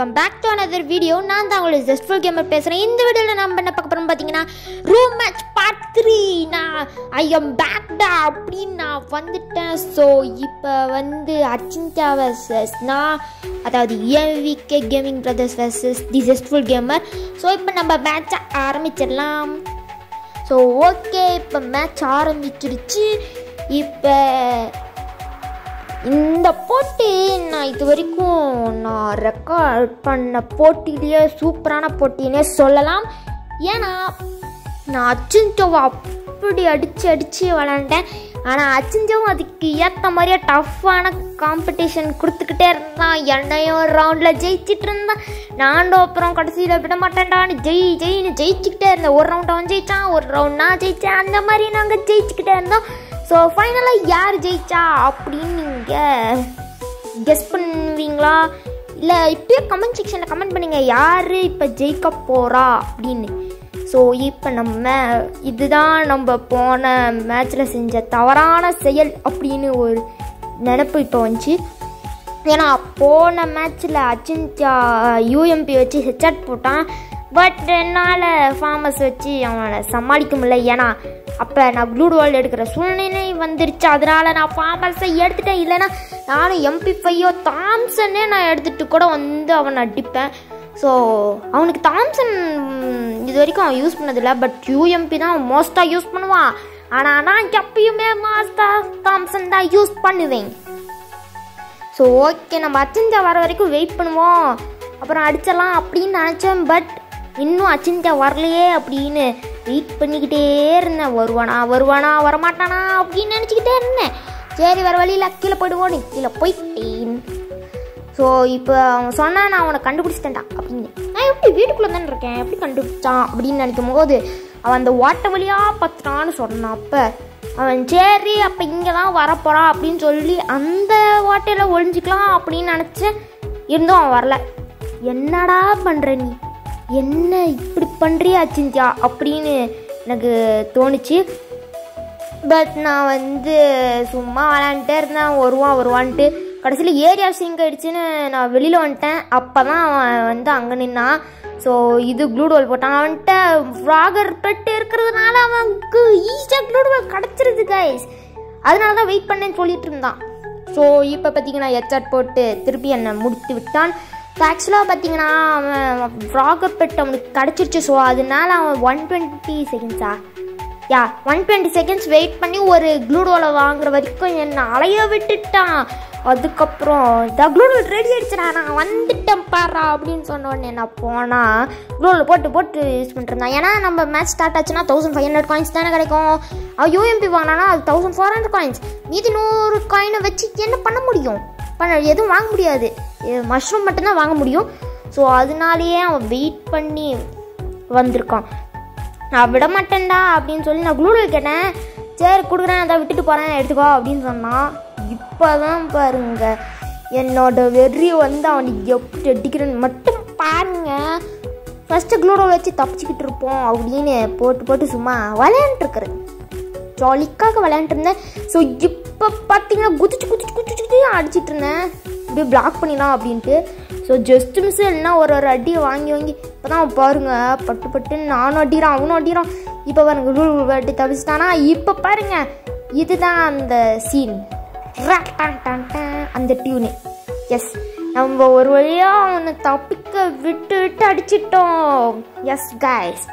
Welcome back to another video நான் தான் உங்களுக்கு ஜஸ்ட்ஃபுல் கேமர் பேசுகிறேன் இந்த வீடியோவில் நம்ம என்ன பார்க்க போகிறோம் பார்த்தீங்கன்னா ரூம் மேட்ச் பார்ட் த்ரீ நான் ஐ எம் பேக்டா அப்படின்னு நான் வந்துட்டேன். ஸோ இப்போ வந்து அச்சிந்தா வர்சஸ் நான் அதாவது AVK gaming brothers versus the justful gamer so இப்போ நம்ம மேட்சை ஆரம்பிச்சிடலாம். ஸோ ஓகே இப்போ மேட்ச் ஆரம்பிச்சிருச்சு. இப்போ இந்த போட்டி நான் இது வரைக்கும் நான் ரெக்கார்ட் பண்ண போட்டியிலேயே சூப்பரான போட்டின்னே சொல்லலாம். ஏன்னா நான் அச்சுஞ்சோவை அப்படி அடித்து அடித்து விளாண்டேன் ஆனால் அச்சுஞ்சவும் அதுக்கு ஏற்ற மாதிரியே டஃப்பான காம்படிஷன் கொடுத்துக்கிட்டே இருந்தான். என்னையும் ரவுண்டில் ஜெயிச்சிட்டு இருந்தான். நானும் அப்புறம் கடைசியில் விட மாட்டேன்டான்னு ஜெய் ஜெயின்னு ஜெயிச்சுக்கிட்டே இருந்தேன். ஒரு ரவுண்ட் அவன் ஜெயிச்சான் ஒரு ரவுண்ட் நான் ஜெயித்தேன் அந்த மாதிரி நாங்கள் ஜெயிச்சுக்கிட்டே இருந்தோம். ஸோ ஃபைனலாக யார் ஜெயிச்சா அப்படின்னு நீங்கள் கெஸ் பண்ணுவீங்களா? இல்லை இப்போயே கமெண்ட் செக்ஷனில் கமெண்ட் பண்ணுங்கள் யார் இப்போ ஜெயிக்க போகிறா அப்படின்னு. ஸோ இப்போ நம்ம இதுதான் நம்ம போன மேட்ச்சில் செஞ்ச தவறான செயல் அப்படின்னு ஒரு நினப்பு இப்போ வந்துச்சு. ஏன்னா போன மேட்ச்சில் அச்சின்டா யூஎம்பி வச்சு ஹெச்ஆட் போட்டான். பட் என்னால் ஃபார்மஸ் வச்சு அவனை சமாளிக்க முடியல. ஏன்னா அப்போ நான் ப்ளூ வால் எடுக்கிற சூழ்நிலை வந்துருச்சு. அதனால் நான் ஃபார்மஸை எடுத்துட்டேன். இல்லைன்னா நானும் எம்பி ஃபையோ தாம்சனே நான் எடுத்துகிட்டு கூட வந்து அவனை அடிப்பேன். ஸோ அவனுக்கு தாம்சன் இது வரைக்கும் அவன் யூஸ் பண்ணதில்லை. பட் யூஎம்பி தான் மோஸ்ட்டாக யூஸ் பண்ணுவான். ஆனால் நான் எப்பயுமே மாஸ்டாக தாம்சன் தான் யூஸ் பண்ணுவேன். ஸோ ஓகே நம்ம அச்சந்தா வர வரைக்கும் வெயிட் பண்ணுவோம். அப்புறம் அடிச்சிடலாம் அப்படின்னு நினச்சேன். பட் இன்னும் அச்சிந்தா வரலையே அப்படின்னு வெயிட் பண்ணிக்கிட்டே இருந்தேன். வருவானா வருவானா வரமாட்டானா அப்படின்னு நினச்சிக்கிட்டே இருந்தேன். சரி வர வழியில் கீழே போயிடுவோன்னு கீழே போயிட்டேன். ஸோ இப்போ அவன் சொன்னால் நான் அவனை கண்டுபிடிச்சிட்டேன்டா அப்படின்னு. நான் எப்படி வீட்டுக்குள்ளே தானே இருக்கேன்? எப்படி கண்டுபிடிச்சான் அப்படின்னு நினைக்கும் போது அவன் அந்த ஓட்ட வழியாக பத்துட்டான்னு சொன்னான் அப்போ அவன் சரி அப்போ இங்கே தான் வரப்போகிறான் அப்படின்னு சொல்லி அந்த ஓட்டையில் ஒழிஞ்சிக்கலாம் அப்படின்னு நினச்சேன் இருந்தும் அவன் வரல. என்னடா பண்ணுற நீ? என்ன இப்படி பண்ணுறியா சிந்தியா? அப்படின்னு எனக்கு தோணுச்சு. பட் நான் வந்து சும்மா விளாண்டுட்டே இருந்தேன். வருவான் வருவான்ட்டு. கடைசியில் ஏரியா சிங்க் ஆயிடுச்சுன்னு நான் வெளியில் வந்துட்டேன். அப்போ தான் அவன் வந்து அங்கே நின்னான். ஸோ இது க்ளூடோல் போட்டான். அவன்கிட்ட ஃப்ராகர் பெட்டு இருக்கிறதுனால அவனுக்கு ஈஸியாக க்ளூடோல் கிடச்சிருது கைஸ் அதனால தான் வெயிட் பண்ணேன்னு சொல்லிட்டு இருந்தான். ஸோ இப்போ பார்த்தீங்கன்னா ஹெட்செட் போட்டு திருப்பி என்னை முடித்து விட்டான். ஆக்சுவலாக பார்த்தீங்கன்னா அவன் ஃப்ராகர் பெட் அவனுக்கு கிடச்சிருச்சு. ஸோ அதனால அவன் ஒன் டுவெண்ட்டி செகண்ட்ஸா யா ஒன் டுவெண்ட்டி செகண்ட்ஸ் வெயிட் பண்ணி ஒரு க்ளூடோவில் வாங்குற வரைக்கும் என்னை அலைய விட்டுட்டான். அதுக்கப்புறம் த க்ளூடோல் ரெடி ஆயிடுச்சுடா நான் வந்துட்டேன் பாரா அப்படின்னு சொன்ன உடனே நான் போனால் க்ளூடோல் போட்டு போட்டு யூஸ் பண்ணிட்டுருந்தான். ஏன்னா நம்ம மேட்ச் ஸ்டார்ட் ஆச்சுன்னா தௌசண்ட் ஃபைவ் ஹண்ட்ரட் காயின்ஸ் தானே கிடைக்கும். அவன் யூஎம்பி வாங்கினானா அது தௌசண்ட் ஃபோர் ஹண்ட்ரட் காயின்ஸ் மீதி நூறு காயினை வச்சு என்ன பண்ண முடியும்? பண்ண எதுவும் வாங்க முடியாது. மஷ்ரூம் மட்டும்தான் வாங்க முடியும். ஸோ அதனாலேயே அவன் வெயிட் பண்ணி வந்திருக்கான். நான் விட மாட்டேன்டா அப்படின்னு சொல்லி நான் குளூடல் கேட்டேன் சரி கொடுக்குறேன் அதான் விட்டுட்டு போகிறேன் எடுத்துக்கோ அப்படின்னு சொன்னான் இப்போ தான் பாருங்க என்னோட வெறி வந்து அவனுக்கு எப்படி அடிக்கிறேன்னு மட்டும் பாருங்க. ஃபஸ்ட்டு குளூடோல் வச்சு தப்பிச்சுக்கிட்டு இருப்போம் அப்படின்னு போட்டு போட்டு சும்மா விளையாண்டுருக்குறேன் ஜாலிக்காக விளையாண்டுருந்தேன் ஸோ இப்போ இப்போ பார்த்தீங்கன்னா குதிச்சு குதிச்சு குதிச்சு குதிச்சு அடிச்சிட்டு இருந்தேன். இப்படியே பிளாக் பண்ணிடலாம் அப்படின்ட்டு. ஸோ ஜஸ்ட் மிஸ் என்ன ஒரு ஒரு அடியை வாங்கி வாங்கி இப்போ தான் பாருங்க பட்டு பட்டுன்னு நானும் அடிக்கிறான் அவனும் அடிக்கிறான். இப்போ பாருங்க ரூல் அடி தவிச்சிட்டானா? இப்போ பாருங்க இதுதான் அந்த சீன் அந்த டியூனு எஸ் நம்ம ஒரு வழியாக அவனை தப்பிக்க விட்டு விட்டு அடிச்சிட்டோம். எஸ் கைஸ்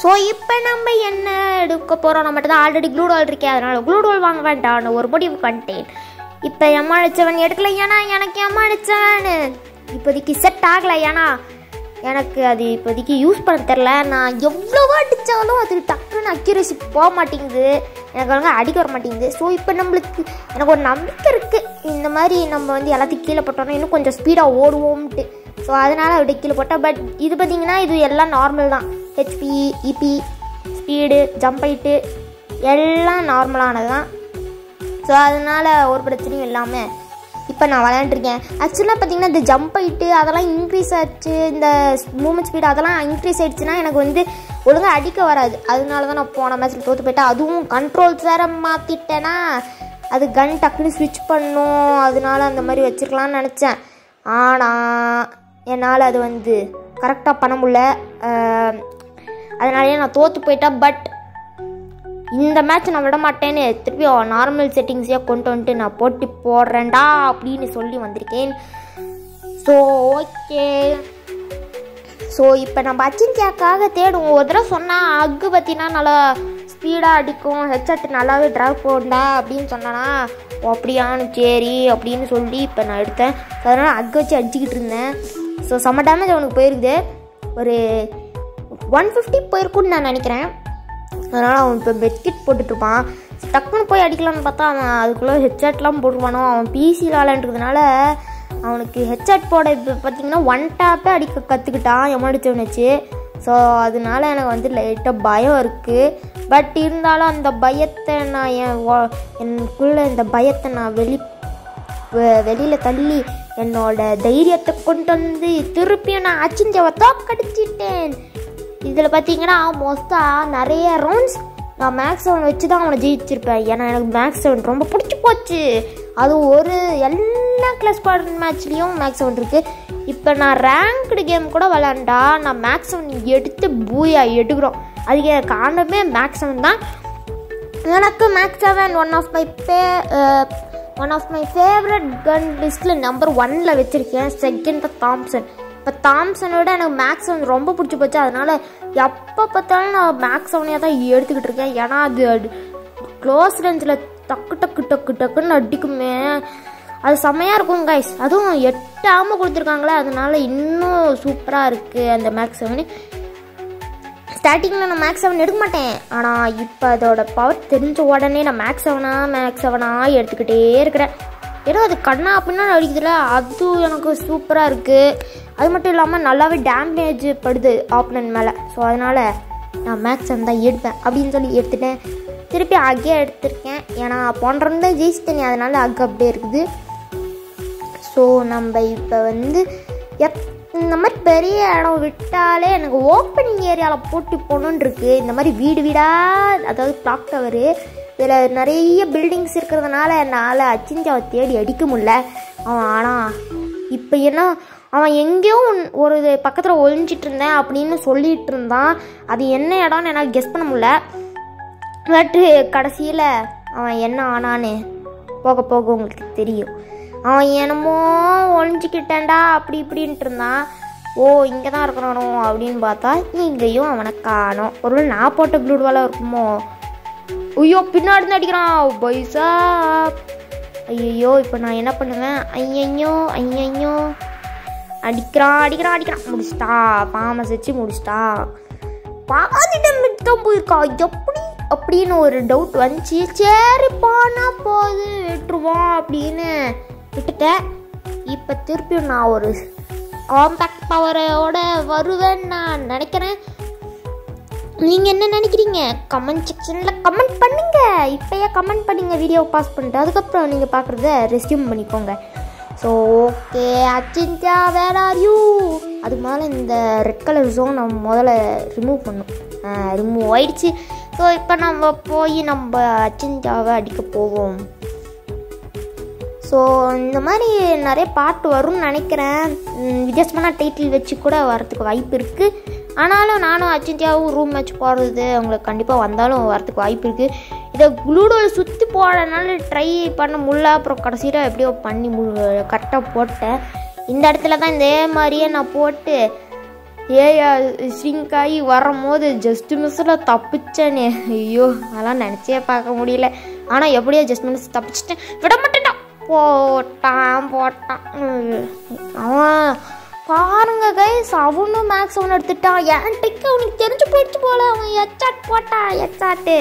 ஸோ இப்போ நம்ம என்ன எடுக்க போகிறோம் நம்மகிட்ட தான் ஆல்ரெடி க்ளூடால் இருக்கே அதனால் க்ளூடால் வாங்க வேண்டாம் ஒரு முடிவு பண்ணிட்டேன். இப்போ எம்மா அடித்தவன் எடுக்கல ஏன்னா எனக்கு எம்மா அடித்தவன் இப்போதைக்கு செட் ஆகலை ஏன்னா எனக்கு அது இப்போதைக்கு யூஸ் பண்ண தெரில நான் எவ்வளோவா அடித்தாலும் அது டக்குன்னு அக்யூரசி போக மாட்டேங்குது. எனக்கு ஒழுங்காக அடிக்க வர மாட்டேங்குது. ஸோ இப்போ நம்மளுக்கு எனக்கு ஒரு நம்பிக்கை இருக்குது இந்த மாதிரி நம்ம வந்து எல்லாத்தையும் கீழே போட்டோம்னா இன்னும் கொஞ்சம் ஸ்பீடாக ஓடுவோம்ட்டு. ஸோ அதனால் அப்படி கீழே போட்டேன் பட் இது பார்த்தீங்கன்னா இது எல்லாம் நார்மல் தான். HP EP speed jump height எல்லாம் நார்மலானது தான் ஸோ அதனால் ஒரு பிரச்சனையும் இல்லாமல் இப்போ நான் விளையாண்டுருக்கேன். ஆக்சுவலாக பார்த்தீங்கன்னா இந்த ஜம்ப் ஹைட்டு அதெல்லாம் இன்க்ரீஸ் ஆச்சு. இந்த மூமெண்ட் ஸ்பீடு அதெல்லாம் இன்க்ரீஸ் ஆயிடுச்சுன்னா எனக்கு வந்து ஒழுங்காக அடிக்க வராது. அதனால தான் நான் போன மேட்ச்சில் தோற்று போயிட்டேன். அதுவும் கண்ட்ரோல்ஸ் வேறு மாற்றிட்டேன்னா அது கன் டக்குன்னு ஸ்விட்ச் பண்ணும். அதனால அந்த மாதிரி வச்சுருக்கலாம்னு நினச்சேன். ஆனால் என்னால் அது வந்து கரெக்டாக பண்ண முடியல. அதனாலேயே நான் தோற்று போயிட்டேன். பட் இந்த மேட்ச் நான் விட மாட்டேன்னு திருப்பி நார்மல் செட்டிங்ஸே கொண்டு வந்துட்டு நான் போட்டி போடுறேன்டா அப்படின்னு சொல்லி வந்திருக்கேன். ஸோ ஓகே ஸோ இப்போ நம்ம அச்சிந்தியாக்காக தேடுவோம். ஒரு தடவை சொன்னால் அக்கு பற்றினா நல்லா ஸ்பீடாக அடிக்கும். ஹெட்செட் நல்லாவே ட்ராப் போண்டா அப்படின்னு சொன்னானா ஓ அப்படியான்னு சரி அப்படின்னு சொல்லி இப்போ நான் எடுத்தேன். அதனால் அக்கு வச்சு அடிச்சுக்கிட்டு இருந்தேன். ஸோ செம்ம டேமேஜ் அவனுக்கு போயிருக்குது. ஒரு ஒன் ஃபிஃப்டி போயிருக்குன்னு நான் நினைக்கிறேன். அதனால் அவன் இப்போ பெட்கிட் போட்டுட்ருப்பான். டக்குன்னு போய் அடிக்கலாம்னு பார்த்தா அவன் அதுக்குள்ளே ஹெட்செட்லாம் போட்டுருவானோ அவன் பிசி விளாண்டுறதுனால அவனுக்கு ஹெட்செட் போட இப்போ பார்த்தீங்கன்னா ஒன் டேப்பே அடிக்க கற்றுக்கிட்டான் எமர்ஜென்சி வச்சு ஸோ அதனால எனக்கு வந்து லைட்டாக பயம் இருக்குது பட் இருந்தாலும் அந்த பயத்தை நான் என் எனக்குள்ளே இந்த பயத்தை நான் வெளி வெ- தள்ளி என்னோட தைரியத்தை கொண்டு வந்து திருப்பியும் நான் அச்சிஞ்சவை தோக்கடிச்சிட்டேன் இதில் பார்த்தீங்கன்னா மோஸ்ட்டாக நிறைய ரவுண்ட்ஸ் நான் மேக்ஸ் செவன் வச்சு தான் அவனை ஜெயிச்சிருப்பேன். ஏன்னா எனக்கு மேக்ஸ் செவன் ரொம்ப பிடிச்சி போச்சு. அது ஒரு எல்லா கிளாஸ் பாடன் மேட்ச்லேயும் மேக்ஸ் செவன் இருக்குது இப்போ நான் ரேங்க்டு கேம் கூட விளாண்டா நான் மேக்ஸ் செவன் எடுத்து பூயா எடுக்கிறோம். அதுக்கு காரணமே மேக்ஸ் செவன் தான். எனக்கு MAG seven one of my fave one of my favourite gun லிஸ்ட்டில் நம்பர் ஒனில் வச்சுருக்கேன் செகண்ட் தாம்சன் இப்போ தாம்சனோட எனக்கு மேக்ஸ் வந்து ரொம்ப பிடிச்சி போச்சு. அதனால் எப்போ பார்த்தாலும் நான் மேக்ஸ் செவனையாக தான் எடுத்துக்கிட்டு இருக்கேன். ஏன்னா அது க்ளோஸ் ரேஞ்சில் டக்கு டக்கு டக்கு டக்குன்னு அடிக்குமே. அது செம்மையாக இருக்கும் கைஸ் அதுவும் எட்டாமல் கொடுத்துருக்காங்களே அதனால இன்னும் சூப்பராக இருக்குது அந்த மேக்ஸ் செவனு ஸ்டார்டிங்கில் நான் மேக்ஸ் செவன் எடுக்க மாட்டேன். ஆனால் இப்போ அதோட பவர் தெரிஞ்ச உடனே நான் மேக்ஸ் செவனா மேக்ஸ் செவனா எடுத்துக்கிட்டே இருக்கிறேன். ஏன்னா அது கண்ணா அப்படின்னா அடிக்குதுல அது எனக்கு சூப்பராக இருக்குது அது மட்டும் இல்லாமல் நல்லாவே டேமேஜ் படுது ஆப்னன் மேலே. ஸோ அதனால் நான் மேக்ஸ் செவன் தான் எடுப்பேன் அப்படின்னு சொல்லி எடுத்துட்டேன். திருப்பி அக்கே எடுத்திருக்கேன். ஏன்னா போன்ற தான் ஜெயிச்சிட்டேன் அதனால் அக்கு அப்படியே இருக்குது. ஸோ நம்ம இப்போ வந்து எப் இந்த மாதிரி பெரிய இடம் விட்டாலே எனக்கு ஓப்பனிங் ஏரியாவில் போட்டி போகணுன்ட்ருக்கு இந்த மாதிரி வீடு வீடாக அதாவது கிளாக் டவரு இதில் நிறைய பில்டிங்ஸ் இருக்கிறதுனால என்னால் அச்சிஞ்சாவை தேடி அடிக்க முடில அவன் ஆனால் இப்போ என்ன அவன் எங்கேயோ ஒன்- ஒரு பக்கத்தில் ஒளிஞ்சிட்டு இருந்தேன் அப்படின்னு சொல்லிட்டு இருந்தான். அது என்ன இடம்னு என்னால் கெஸ் பண்ண முடில பட்டு கடைசியில் அவன் என்ன ஆனான்னு போக போக உங்களுக்கு தெரியும். அவன் என்னமோ ஒழிஞ்சிக்கிட்டேன்டா அப்படி இப்படின்ட்டு இருந்தான். ஓ இங்கே தான் இருக்கிறானோ அப்படின்னு பார்த்தா இங்கேயும் அவனை காணும். ஒருவேளை நான் போட்ட ப்ளூட் வேலை இருக்குமோ? ஐயோ பின்னாடி அடிக்கிறான். பைசா. ஐயோ இப்போ நான் என்ன பண்ணுவேன்? ஐயையோ ஐயையோ. அடிக்கிறான் அடிக்கிறான் அடிக்கிறான். முடிச்சிட்டா. பாமை வச்சு முடிச்சிட்டா. பாதிடம் தான் போயிருக்கா. எப்படி? அப்படின்னு ஒரு டவுட் வந்துச்சு. சரி போனா போது விட்டுருவான் அப்படின்னு. விட்டுட்டேன் இப்போ திருப்பியும் நான் ஒரு காம்பேக்ட் பவரோட வருவேன்னு நான் நினைக்கிறேன். நீங்கள் என்ன நினைக்கிறீங்க? கமெண்ட் செக்ஷனில் கமெண்ட் பண்ணுங்க. இப்போயே கமெண்ட் பண்ணுங்க. வீடியோ பாஸ் பண்ணிட்டு அதுக்கப்புறம் நீங்கள் பார்க்குறத ரெஸ்யூம் பண்ணிக்கோங்க. So okay Achintha where are you அது மேலே இந்த ரெட் கலர் ஜோன் நம்ம முதல்ல ரிமூவ் பண்ணும் ரிமூவ் ஆயிடுச்சு. ஸோ இப்போ நம்ம போய் நம்ம அச்சிந்தாவை அடிக்க போவோம். ஸோ இந்த மாதிரி நிறைய பாட்டு வரும்னு நினைக்கிறேன். ம், வித்தியாசமான டைட்டில் வச்சு கூட வரதுக்கு வாய்ப்பு இருக்குது ஆனாலும் நானும் அச்சிந்தியாவும் ரூம் மேட்ச் போடுறது அவங்களுக்கு கண்டிப்பாக வந்தாலும் வரதுக்கு வாய்ப்பு இருக்குது இதை குளூடோவில் சுற்றி போடனால ட்ரை பண்ண முடியல. அப்புறம் கடைசியில் எப்படியோ பண்ணி மு கரெக்டாக போட்டேன். இந்த இடத்துல தான் இதே மாதிரியே நான் போட்டு ஏயா ஸ்விங்க் ஆகி வரும்போது ஜஸ்ட் மிஸ்ஸில் தப்பிச்சேனே. ஐயோ அதெல்லாம் நினச்சே பார்க்க முடியல. ஆனால் எப்படியோ ஜஸ்ட் மிஸ் தப்பிச்சிட்டேன். விட மாட்டேன். போட்டான் போட்டான். அவன் பாருங்க கைஸ் அவனும் மேக்ஸ் அவன் எடுத்துட்டான். என் டிக்கு அவனுக்கு தெரிஞ்சு போயிடுச்சு போல. அவன் ஹெட்சாட் போட்டான் ஹெட்சாட்டு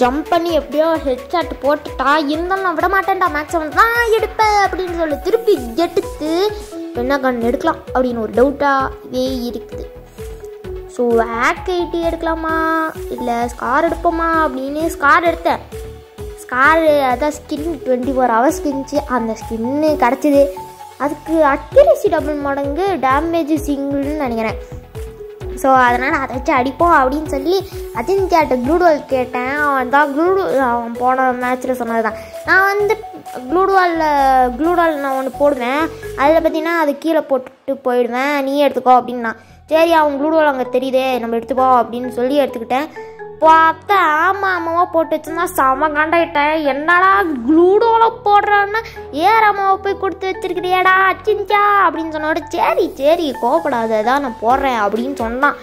ஜம்ப் பண்ணி எப்படியோ ஹெட்சாட் போட்டுட்டா. இருந்தாலும் நான் விட மாட்டேன்டா மேக்ஸ் அவன் நான் எடுப்பேன் அப்படின்னு சொல்லி திருப்பி எடுத்து என்ன கன் எடுக்கலாம் அப்படின்னு ஒரு டவுட்டாகவே இருக்குது. ஸோ ஆக் ஐடி எடுக்கலாமா? இல்லை ஸ்கார் எடுப்போமா? அப்படின்னு ஸ்கார் எடுத்தேன். ஸ்கார் அதான் ஸ்கின் டுவெண்ட்டி ஃபோர் ஹவர்ஸ் இருந்துச்சு அந்த ஸ்கின்னு கிடச்சிது. அதுக்கு அக்யூரசி டபுள் மடங்கு டேமேஜ் சிங்கிள்னு நினைக்கிறேன். ஸோ அதனால் அதை வச்சு அடிப்போம் அப்படின்னு சொல்லி அஜின் கேட்ட க்ளூடுவால் கேட்டேன். அவன் தான் க்ளூடு அவன் போன மேட்ச்சில் சொன்னது தான் நான் வந்து க்ளூடுவாலில் க்ளூடுவால் நான் ஒன்று போடுவேன். அதில் பார்த்தீங்கன்னா அது கீழே போட்டுட்டு போயிடுவேன். நீ எடுத்துக்கோ அப்படின்னா சரி அவன் க்ளூடுவால் அங்கே தெரியுதே நம்ம எடுத்துக்கோ அப்படின்னு சொல்லி எடுத்துக்கிட்டேன். பார்த்தா ஆமாம் ஆமாவா போட்டு வச்சிருந்தா செம கண்டாயிட்டேன் என்னடா க்ளூடோவில் போடுறான்னு ஏன் அம்மாவை போய் கொடுத்து வச்சிருக்கிறியாடா அச்சின்ச்சா அப்படின்னு சொன்னோட சரி சரி கோபப்படாத தான் நான் போடுறேன் அப்படின்னு சொன்னான்.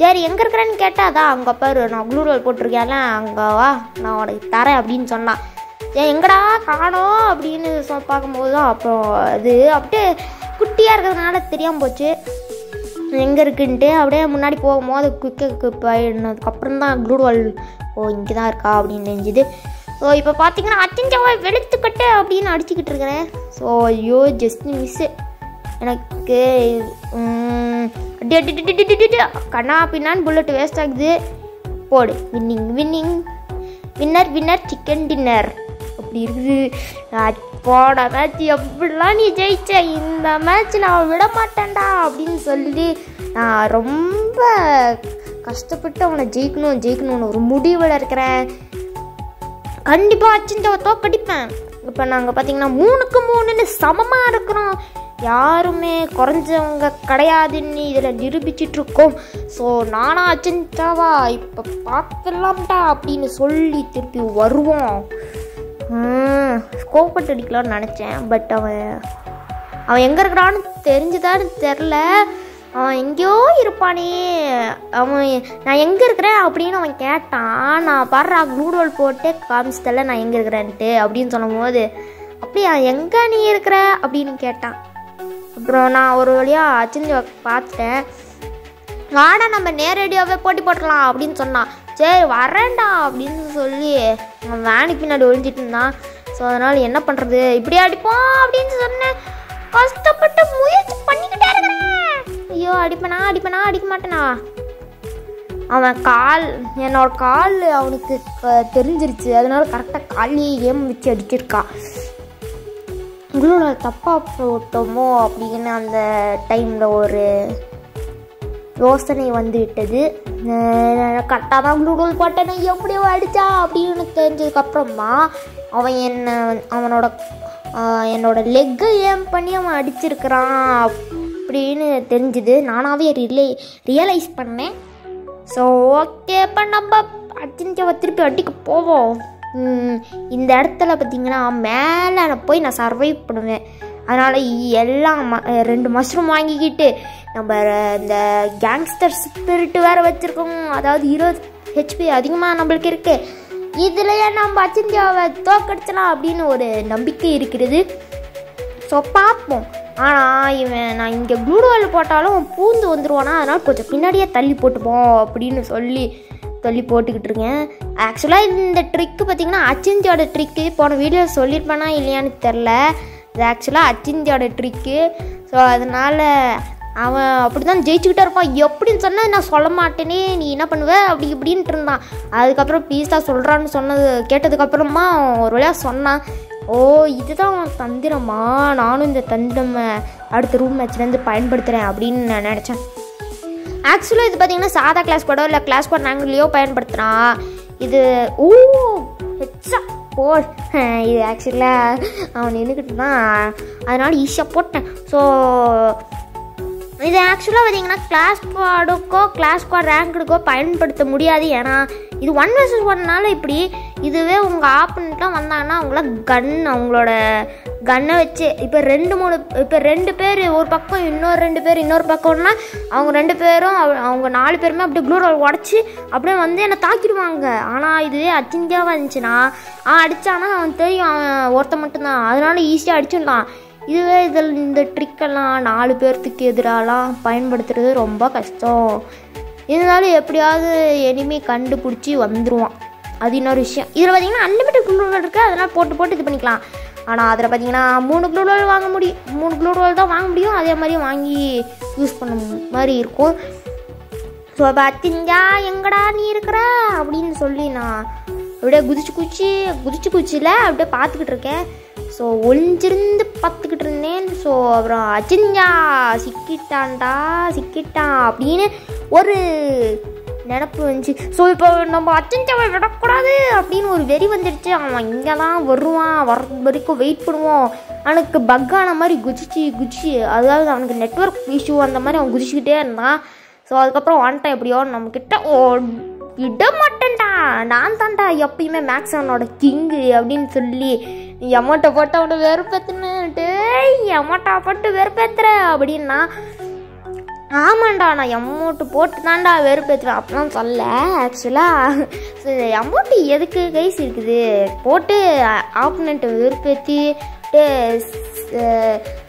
சரி எங்கே இருக்கிறேன்னு கேட்டால் அதான் அங்கே பாரு நான் க்ளூடோல் போட்டிருக்கேன்ல அங்கே வா நான் உனக்கு தரேன் அப்படின்னு சொன்னான். ஏன் எங்கடா காணோம் அப்படின்னு சொ பார்க்கும்போது தான் அப்புறம் அது அப்படியே குட்டியாக இருக்கிறதுனால தெரியாமல் போச்சு. எங்கே இருக்குன்ட்டு அப்படியே முன்னாடி போகும்போது குயிக்கு போயிடுனதுக்கப்புறம் தான் க்ளூடுவால் ஓ இங்கே தான் இருக்கா அப்படின்னு தெரிஞ்சுது ஸோ இப்போ பார்த்தீங்கன்னா அச்சஞ்சாவை வெளுத்துக்கட்டு அப்படின்னு அடிச்சுக்கிட்டு இருக்கிறேன். ஸோ ஐயோ ஜஸ்ட் மிஸ்ஸு எனக்கு கண்ணா பின்னான்னு புல்லட் வேஸ்ட் ஆகுது. போடு. Winning winning winner winner chicken dinner அப்படி இருக்குது. போட மேட்ச் எப்படிலாம் நீ ஜெயிச்ச? இந்த மேட்ச் நான் விட மாட்டேன்டா அப்படின்னு சொல்லி நான் ரொம்ப கஷ்டப்பட்டு அவனை ஜெயிக்கணும் ஜெயிக்கணும்னு ஒரு முடிவில் இருக்கிறேன். கண்டிப்பாக அச்சஞ்சாவை தோக்கடிப்பேன் இப்போ நாங்கள் பார்த்தீங்கன்னா மூணுக்கு மூணுன்னு சமமாக இருக்கிறோம். யாருமே குறைஞ்சவங்க கிடையாதுன்னு இதில் நிரூபிச்சிட்டு இருக்கோம் ஸோ நானா அச்சஞ்சாவா இப்போ பார்க்கலாம்டா அப்படின்னு சொல்லி திருப்பி வருவோம். ஸ்கோப்பட் அடிக்கலாம்னு நினச்சேன் பட் அவன் அவன் எங்கே இருக்கிறான்னு தெரிஞ்சுதான்னு தெரில அவன் எங்கேயோ இருப்பானே. அவன் நான் எங்கே இருக்கிறேன் அப்படின்னு அவன் கேட்டான். நான் பாடுறா க்ளூடோல் போட்டு காமிச்சிட்டல நான் எங்கே இருக்கிறேன்ட்டு அப்படின்னு சொல்லும்போது அப்படியா எங்கே நீ இருக்கிற? அப்படின்னு கேட்டான். அப்புறம் நான் ஒரு வழியாக அச்சிஞ்சு பார்த்துட்டேன். வாடா நம்ம நேரடியாகவே போட்டி போட்டுடலாம் அப்படின்னு சொன்னான். சரி வரேன்டா அப்படின்னு சொல்லி அவன் வேனுக்கு பின்னாடி ஒழிஞ்சிட்டு இருந்தான். ஸோ அதனால் என்ன பண்ணுறது இப்படி அடிப்போம் அப்படின்னு சொன்னேன். கஷ்டப்பட்டு முயற்சி பண்ணிக்கிட்டே இருக்கிறேன். ஐயோ அடிப்பேனா அடிப்பேனா அடிக்க மாட்டேனா? அவன் கால் என்னோட கால் அவனுக்கு தெரிஞ்சிருச்சு. அதனால கரெக்டாக காலையே ஏம் வச்சு அடிச்சிருக்கான் உங்களோட தப்பாக போட்டோமோ அப்படின்னு அந்த டைமில் ஒரு யோசனை வந்துவிட்டது. கரெக்டாக தான் பட்டனை போட்டேன் அடித்தா அப்படின்னு தெரிஞ்சதுக்கப்புறமா அவன் என்ன அவனோட என்னோடய என்னோட லெக்கை ஏம் பண்ணி அவன் அடிச்சிருக்கிறான் அப்படின்னு தெரிஞ்சுது. நானாகவே ரிலே ரியலைஸ் பண்ணேன். ஸோ ஓகே இப்போ நம்ம அர்ஜென்டினாவை திருப்பி அடிக்க போவோம். இந்த இடத்துல பார்த்தீங்கன்னா மேலே நான் போய் நான் சர்வைவ் பண்ணுவேன். அதனால் எல்லாம் ம- ரெண்டு மஷ்ரூம் வாங்கிக்கிட்டு நம்ம இந்த கேங்ஸ்டர் ஸ்பிரிட் வேறு வச்சுருக்கோம். அதாவது இருபது ஹெச்பி அதிகமாக நம்மளுக்கு இருக்குது இதுலையே நம்ம அச்சிந்தியாவை தோக்கடிச்சலாம் அப்படின்னு ஒரு நம்பிக்கை இருக்கிறது. ஸோ பார்ப்போம். ஆனால் இவன் நான் இங்கே குளூடோவில் போட்டாலும் பூந்து வந்துடுவானா அதனால் கொஞ்சம் பின்னாடியே தள்ளி போட்டுப்போம் அப்படின்னு சொல்லி தள்ளி போட்டுக்கிட்டு இருக்கேன். ஆக்சுவலாக இந்த ட்ரிக்கு பார்த்தீங்கன்னா அச்சிந்தியோட ட்ரிக்கு போன வீடியோ சொல்லியிருப்பேனா இல்லையான்னு தெரில இது ஆக்சுவலாக அச்சிந்தியோட ட்ரிக்கு ஸோ அதனால் அவன் அப்படி தான் ஜெயிச்சுக்கிட்டே இருப்பான். எப்படின்னு சொன்னால் நான் சொல்ல மாட்டேனே நீ என்ன பண்ணுவ? அப்படி இப்படின்ட்டு இருந்தான். அதுக்கப்புறம் பீஸா சொல்கிறான்னு சொன்னது கேட்டதுக்கப்புறமா அவன் ஒரு வழியாக சொன்னான். ஓ இதுதான் தந்திரமா? நானும் இந்த தந்திரம் அடுத்த ரூம் மேட்ச்லேருந்து பயன்படுத்துகிறேன் அப்படின்னு நான் நினச்சேன். ஆக்சுவலாக இது பார்த்தீங்கன்னா சாதா கிளாஸ் கூட இல்லை கிளாஸ் கூட நாங்களையோ பயன்படுத்துகிறான் இது ஓ ஹெச்சா போ இது ஆக்சுவலாக அவன் நின்றுக்கிட்டு தான் அதனால் ஈஸியாக போட்டேன். ஸோ இது ஆக்சுவலாக பார்த்தீங்கன்னா கிளாஸ் ஸ்குவாடுக்கோ கிளாஸ் ஸ்குவாட் ரேங்க்குக்கோ பயன்படுத்த முடியாது. ஏன்னா இது ஒன் வர்சஸ் ஒன்னால இப்படி இதுவே உங்கள் ஆப்பனண்ட்லாம் வந்தாங்கன்னா அவங்கள கன் அவங்களோட கன்னை வச்சு இப்போ ரெண்டு மூணு இப்போ ரெண்டு பேர் ஒரு பக்கம் இன்னொரு ரெண்டு பேர் இன்னொரு பக்கம்னா அவங்க ரெண்டு பேரும் அவ- அவங்க நாலு பேருமே அப்படியே க்ளூரோல் உடச்சி அப்படியே வந்து என்னை தாக்கிடுவாங்க. ஆனால் இதுவே அச்சிந்தியாவாக இருந்துச்சுன்னா அவன் அடித்தானா அவன் தெரியும் அவன் ஒருத்தன் மட்டும்தான். அதனால ஈஸியாக அடிச்சிடலாம். இதுவே இதில் இந்த ட்ரிக்கெல்லாம் நாலு பேர்த்துக்கு எதிராலாம் பயன்படுத்துறது ரொம்ப கஷ்டம். இருந்தாலும் எப்படியாவது எனிமே கண்டுபிடிச்சி வந்துடுவான் அது இன்னொரு விஷயம். இதில் பார்த்தீங்கன்னா அன்லிமிட்டட் குளூரோல் இருக்குது அதனால் போட்டு போட்டு இது பண்ணிக்கலாம். ஆனால் அதில் பார்த்தீங்கன்னா மூணு குளூரோல் வாங்க முடியும் மூணு குளூரோல் தான் வாங்க முடியும். அதே மாதிரி வாங்கி யூஸ் பண்ண மாதிரி இருக்கும். ஸோ பார்த்திங்கா எங்கடா நீ இருக்கிற? அப்படின்னு சொல்லி நான் அப்படியே குதிச்சு குச்சி குதிச்சு குச்சியில் அப்படியே பார்த்துக்கிட்டு இருக்கேன். ஸோ ஒளிஞ்சிருந்து பார்த்துக்கிட்டு இருந்தேன். ஸோ அப்புறம் அச்சிஞ்சா சிக்கிட்டான்டா சிக்கிட்டான் அப்படின்னு ஒரு நினப்பு வந்துச்சு ஸோ இப்போ நம்ம அச்சஞ்சாவை விடக்கூடாது அப்படின்னு ஒரு வெறி வந்துடுச்சு அவன் இங்கே தான் வருவான். வர வரைக்கும் வெயிட் பண்ணுவோம் அவனுக்கு பக்கான மாதிரி குதிச்சு குதிச்சு அதாவது அவனுக்கு நெட்ஒர்க் இஷ்யூ அந்த மாதிரி அவன் குதிச்சுக்கிட்டே இருந்தான். ஸோ அதுக்கப்புறம் வந்துட்டான் எப்படியோ நம்மக்கிட்ட ஓ விட மாட்டேன்டா நான் தான்டா எப்பயுமே மேக்ஸ் அவனோட கிங்கு அப்படின்னு சொல்லி எமோட்டை போட்டு அவனை வெறுப்பேற்றுன்னு டேய் எமௌண்ட்டை போட்டு வெறுப்பேற்றுற அப்படின்னா ஆமாண்டா நான் எமௌண்ட்டு போட்டு தான்டா வெறுப்பேற்றுவேன் அப்படிலாம் சொல்ல ஆக்சுவலாக அமௌண்ட்டு எதுக்கு கைஸ் இருக்குது? போட்டு ஆப்பனண்ட்டை வெறுப்பேற்றி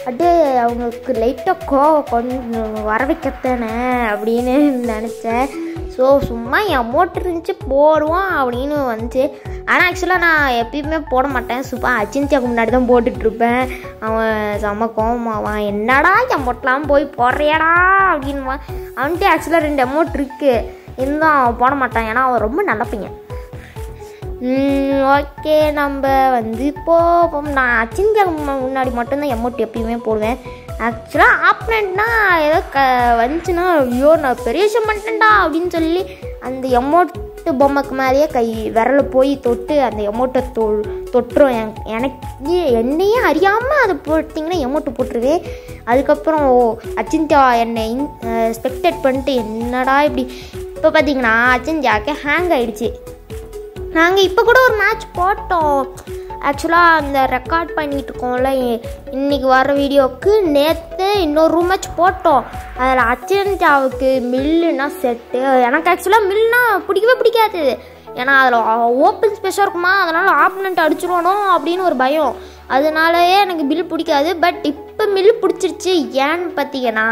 அப்படியே அவங்களுக்கு லைட்டாக கோவம் கொண்டு வர வைக்கத்தானே அப்படின்னு நினச்சேன். ஸோ சும்மா அமௌண்ட் இருந்துச்சு போடுவோம் அப்படின்னு வந்துச்சு. ஆனால் ஆக்சுவலாக நான் எப்பயுமே போட மாட்டேன். சும்மா அச்சின்சியாக்கு முன்னாடி தான் போட்டுட்ருப்பேன் அவன் செம்ம கோவமாவான் என்னடா அமௌண்ட்லாம் போய் போடுறியாடா? அப்படின்வான் அவன்கிட்ட ஆக்சுவலாக ரெண்டு அமௌண்ட் இருக்குது இருந்தும் அவன் போட மாட்டான். ஏன்னா அவன் ரொம்ப நல்ல பையன். ஓகே நம்ம வந்து இப்போது நான் அச்சிந்தியாக்கு முன்னாடி மட்டும்தான் எமௌண்ட் எப்பயுமே போடுவேன். ஆக்சுவலாக ஆப்னண்ட்னா ஏதோ க வந்துச்சுன்னா ஐயோ நான் பெரிய விஷயம் பண்ணிட்டேன்டா அப்படின்னு சொல்லி அந்த எமௌண்ட்டு பொம்மைக்கு மேலேயே கை விரல போய் தொட்டு அந்த எமௌண்ட்டை தொ தொட்டுரும். எனக்கு என்னையே அறியாமல் அதை போட்டிங்கன்னா எமௌண்ட்டு போட்டுருவேன் அதுக்கப்புறம் ஓ அச்சிந்தியா என்னை ஸ்பெக்டேட் பண்ணிட்டு என்னடா இப்படி. இப்போ பார்த்தீங்கன்னா அச்சிந்தியாவுக்கு ஹேங் ஆகிடுச்சு நாங்கள் இப்போ கூட ஒரு மேட்ச் போட்டோம். ஆக்சுவலாக அந்த ரெக்கார்ட் பண்ணிட்டு இருக்கோம்ல இ- இன்னைக்கு வர வீடியோவுக்கு நேற்று இன்னொரு ரூம் வச்சு போட்டோம். அதில் அச்சன்டாவுக்கு மில்லுனா செட்டு எனக்கு ஆக்சுவலாக மில்லுனா பிடிக்கவே பிடிக்காது. ஏன்னா அதில் ஓப்பன் ஸ்பெஷாக இருக்குமா? அதனால் ஆப்பனண்ட் அடிச்சிருவானோ அப்படின்னு ஒரு பயம். அதனாலயே எனக்கு மில் பிடிக்காது. பட் இப்போ மில் பிடிச்சிருச்சு. ஏன்னு பார்த்தீங்கன்னா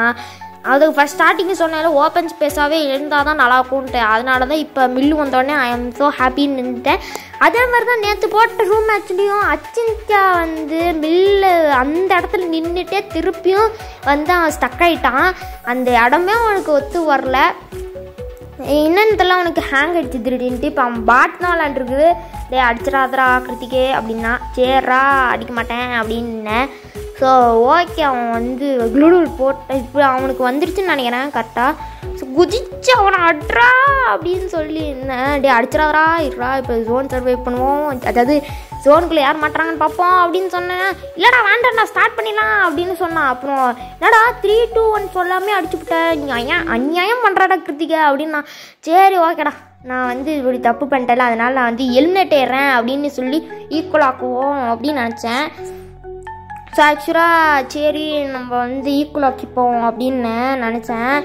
அது ஃபஸ்ட் ஸ்டார்டிங் சொன்னால ஓப்பன் ஸ்பேஸாகவே இருந்தால் தான் நல்லாயிருக்கும்ன்ட்டு அதனால தான் இப்போ மில்லு வந்தோடனே ஐ எம் ஸோ ஹாப்பின்னு நின்றுட்டேன் அதே மாதிரி தான் நேற்று போட்ட ரூம் மேட்ச்லேயும் அச்சிந்தியா வந்து மில்லு அந்த இடத்துல நின்றுட்டே திருப்பியும் வந்து அவன் ஸ்டக் ஆகிட்டான் அந்த இடமே அவனுக்கு ஒத்து வரல. என்னென்னதெல்லாம் அவனுக்கு ஹேங் அடிச்சு திருடின்ட்டு இப்போ அவன் பாட்னா விளாண்டுருக்குது டே அடிச்சிடாதரா கிருத்திகே அப்படின்னா. சேர்றா அடிக்க மாட்டேன் அப்படின்னேன். ஸோ ஓகே அவன் வந்து க்ளூடூல் போட்ட இப்போ அவனுக்கு வந்துருச்சுன்னு நினைக்கிறேன் கரெக்டாக குதிச்சு அவனை அட்ரா அப்படின்னு சொல்லி என்ன டே அடிச்சிடாதரா இருடா இப்போ ஜோன் சர்வை பண்ணுவோம். அதாவது ஜோனுக்குள்ளே யார் மாட்டுறாங்கன்னு பார்ப்போம் அப்படின்னு சொன்னேன். இல்லைடா வேண்டாம்டா ஸ்டார்ட் பண்ணிடலாம் அப்படின்னு சொன்னான். அப்புறம் என்னடா த்ரீ டூ ஒன் சொல்லாமே அடிச்சுவிட்டேன் நீ அநியாயம் அநியாயம் பண்ணுறாடா கிருத்திகா அப்படின்னா சரி ஓகேடா. நான் வந்து இப்படி தப்பு பண்ணிட்டேன்ல அதனால நான் வந்து எலிமினேட் ஆயிடுறேன் அப்படின்னு சொல்லி ஈக்குவல் ஆக்குவோம் அப்படின்னு நினச்சேன். ஸோ ஆக்சுவலாக சரி நம்ம வந்து ஈக்குவல் ஆக்கிப்போம் அப்படின்னு நினச்சேன்.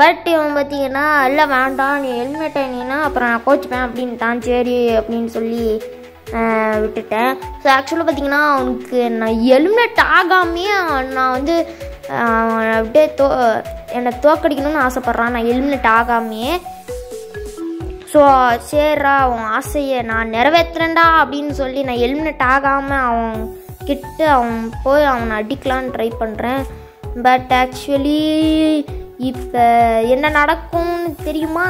பட் இவன் பார்த்தீங்கன்னா இல்லை வேண்டாம் நீ ஹெல்மெட் அணினா அப்புறம் நான் கோச்சுப்பேன் அப்படின்ட்டான். சரி அப்படின்னு சொல்லி விட்டுட்டேன். ஸோ ஆக்சுவலாக பார்த்தீங்கன்னா அவனுக்கு நான் ஹெல்மெட் ஆகாமே அவன் நான் வந்து அவன் அப்படியே தோ என்னை தோக்கடிக்கணும்னு ஆசைப்பட்றான். நான் ஹெல்மெட் ஆகாமையே ஸோ சரிடா அவன் ஆசையை நான் நிறைவேற்றுறேன்டா அப்படின்னு சொல்லி நான் ஹெல்மெட் ஆகாமல் அவன் கிட்ட அவன் போய் அவனை அடிக்கலான்னு ட்ரை பண்ணுறேன் பட் ஆக்சுவலி இப்போ என்ன நடக்கும்னு தெரியுமா?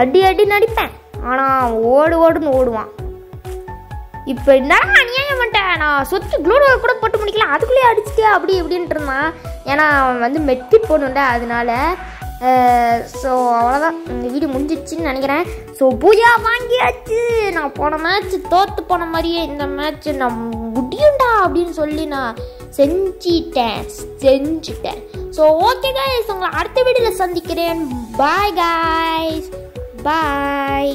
அடி அடி நடிப்பேன். ஆனால் ஓடு ஓடுன்னு ஓடுவான். இப்போ என்ன அநியாயம் பண்ணிட்டேன் நான் சொத்து க்ளூடோ கூட போட்டு முடிக்கலாம் அதுக்குள்ளேயே அடிச்சிட்டே அப்படி இப்படின்ட்டு இருந்தான். ஏன்னா அவன் வந்து மெட்டி போடணுண்டா அதனால ஸோ அவ்வளோதான் இந்த வீடியோ முடிஞ்சிடுச்சுன்னு நினைக்கிறேன். ஸோ பூஜா வாங்கியாச்சு. நான் போன மேட்ச் தோற்று போன மாதிரியே இந்த மேட்ச் நான் முடியும்டா அப்படின்னு சொல்லி நான் செஞ்சிட்டேன் செஞ்சுட்டேன் ஸோ ஓகே காய்ஸ் உங்களை அடுத்த வீடியோவில் சந்திக்கிறேன். Bye guys bye